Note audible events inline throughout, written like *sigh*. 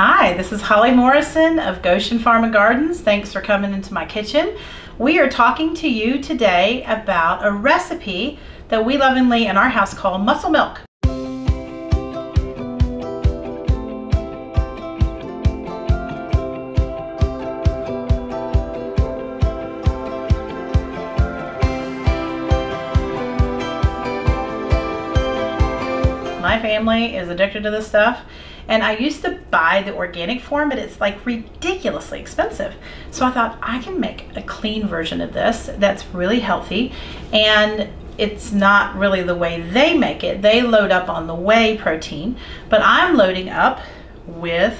Hi, this is Holly Morrison of Goshen Farm and Gardens. Thanks for coming into my kitchen. We are talking to you today about a recipe that we lovingly in our house call muscle milk. Family is addicted to this stuff and I used to buy the organic form, but it's like ridiculously expensive. So I thought I can make a clean version of this that's really healthy and it's not really the way they make it. They load up on the whey protein, but I'm loading up with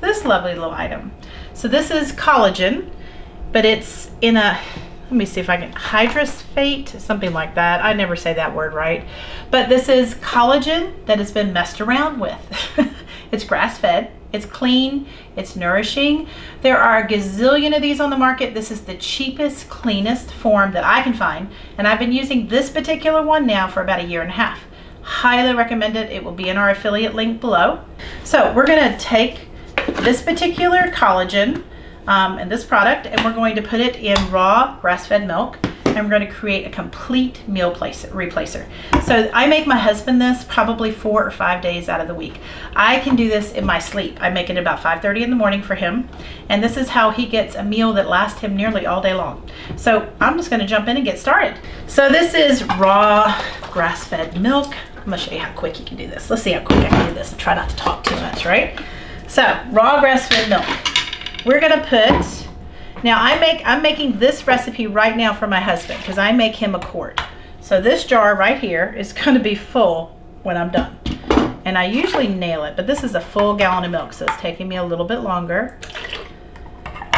this lovely little item. So this is collagen, but it's in a let me see if I can, hydrosphate, something like that. I never say that word right. But this is collagen that has been messed around with. *laughs* it's grass fed, it's clean, it's nourishing. There are a gazillion of these on the market. This is the cheapest, cleanest form that I can find. And I've been using this particular one now for about a year and a half. Highly recommend it. It will be in our affiliate link below. So we're gonna take this particular collagen, um, this product and we're going to put it in raw grass-fed milk and we're going to create a complete meal place, replacer. So I make my husband this probably four or five days out of the week. I can do this in my sleep. I make it about 5.30 in the morning for him. And this is how he gets a meal that lasts him nearly all day long. So I'm just gonna jump in and get started. So this is raw grass-fed milk. I'm gonna show you how quick you can do this. Let's see how quick I can do this try not to talk too much, right? So raw grass-fed milk we're gonna put, now I make, I'm making this recipe right now for my husband because I make him a quart. So this jar right here is gonna be full when I'm done. And I usually nail it, but this is a full gallon of milk, so it's taking me a little bit longer.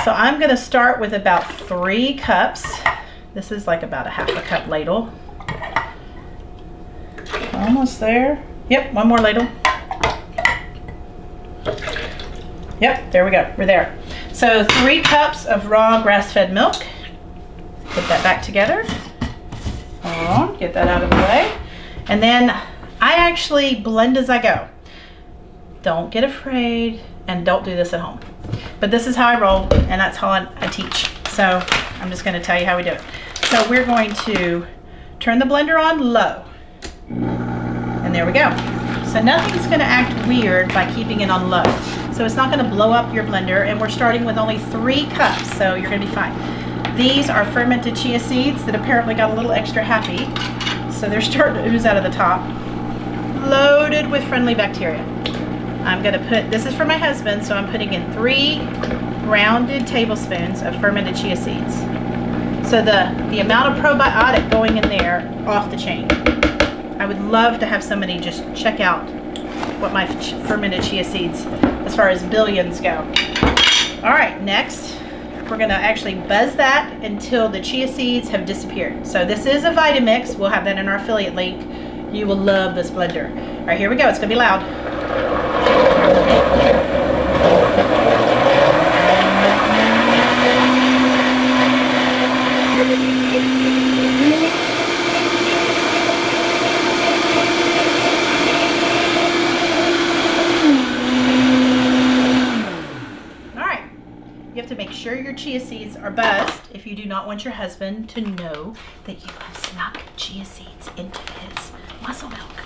So I'm gonna start with about three cups. This is like about a half a cup ladle. Almost there. Yep, one more ladle. Yep, there we go, we're there. So three cups of raw grass-fed milk. Put that back together. Get that out of the way. And then I actually blend as I go. Don't get afraid and don't do this at home. But this is how I roll and that's how I, I teach. So I'm just gonna tell you how we do it. So we're going to turn the blender on low. And there we go. So nothing's gonna act weird by keeping it on low. So it's not gonna blow up your blender and we're starting with only three cups, so you're gonna be fine. These are fermented chia seeds that apparently got a little extra happy. So they're starting to ooze out of the top. Loaded with friendly bacteria. I'm gonna put, this is for my husband, so I'm putting in three rounded tablespoons of fermented chia seeds. So the, the amount of probiotic going in there, off the chain. I would love to have somebody just check out what my fermented chia seeds as far as billions go. All right, next we're gonna actually buzz that until the chia seeds have disappeared. So this is a Vitamix. We'll have that in our affiliate link. You will love this blender. All right, here we go. It's gonna be loud. sure your chia seeds are best if you do not want your husband to know that you have snuck chia seeds into his muscle milk.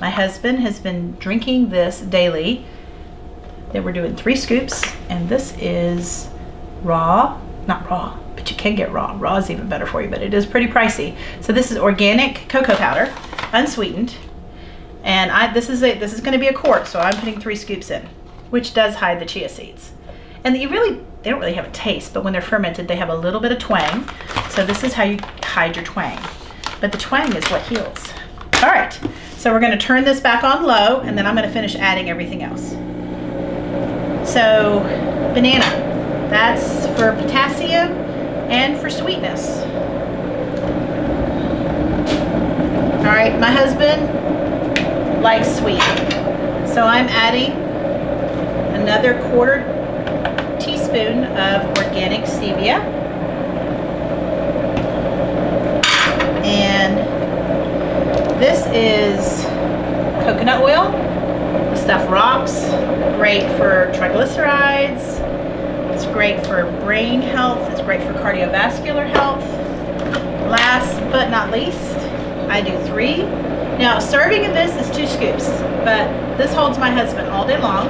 My husband has been drinking this daily. Then we're doing three scoops, and this is raw, not raw, but you can get raw. Raw is even better for you, but it is pretty pricey. So this is organic cocoa powder, unsweetened, and I, this is a, this is going to be a quart, so I'm putting three scoops in, which does hide the chia seeds. And you really, they don't really have a taste, but when they're fermented, they have a little bit of twang. So this is how you hide your twang. But the twang is what heals. All right, so we're gonna turn this back on low, and then I'm gonna finish adding everything else. So, banana, that's for potassium and for sweetness. All right, my husband likes sweet. So I'm adding another quarter teaspoon of organic stevia. And this is coconut oil. This stuff rocks. Great for triglycerides. It's great for brain health. It's great for cardiovascular health. Last but not least, I do three. Now, serving of this is two scoops, but this holds my husband all day long.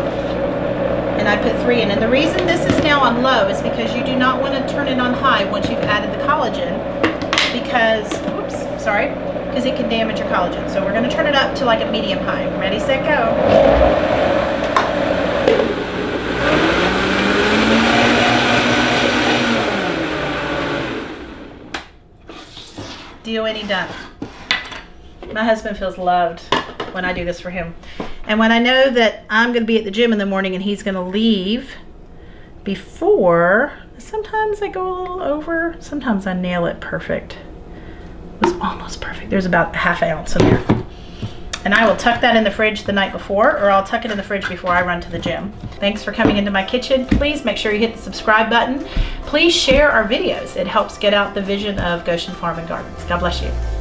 And I put three in. And the reason this is now on low is because you do not want to turn it on high once you've added the collagen because, oops, sorry, because it can damage your collagen. So we're going to turn it up to like a medium high. Ready, set, go. DONE done. My husband feels loved when I do this for him. And when I know that I'm going to be at the gym in the morning and he's going to leave before, sometimes I go a little over, sometimes I nail it perfect. It was almost perfect. There's about a half an ounce in there. And I will tuck that in the fridge the night before, or I'll tuck it in the fridge before I run to the gym. Thanks for coming into my kitchen. Please make sure you hit the subscribe button. Please share our videos. It helps get out the vision of Goshen Farm and Gardens. God bless you.